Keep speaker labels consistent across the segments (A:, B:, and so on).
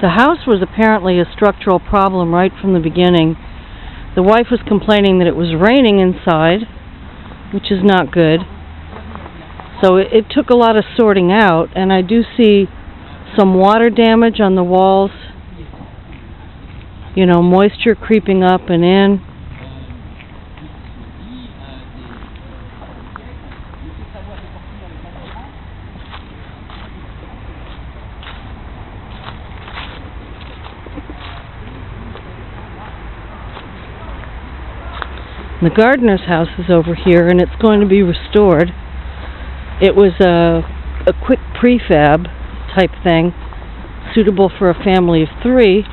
A: The house was apparently a structural problem right from the beginning. The wife was complaining that it was raining inside, which is not good. So it, it took a lot of sorting out, and I do see some water damage on the walls. You know, moisture creeping up and in. The gardener's house is over here and it's going to be restored. It was a, a quick prefab type thing, suitable for a family of three.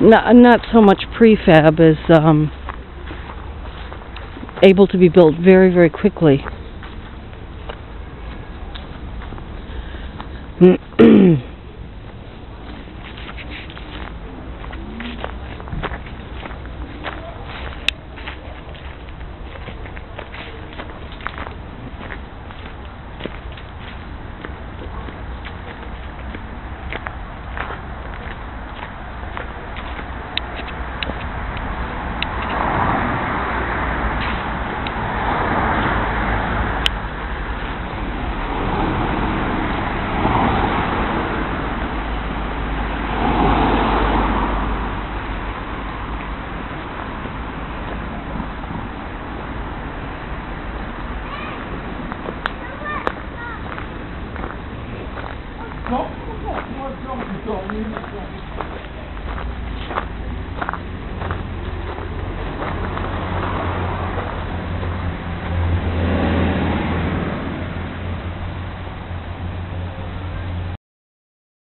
A: Not, not so much prefab as um, able to be built very, very quickly. Mm-hmm.
B: Don't forget, you're going to go in the door.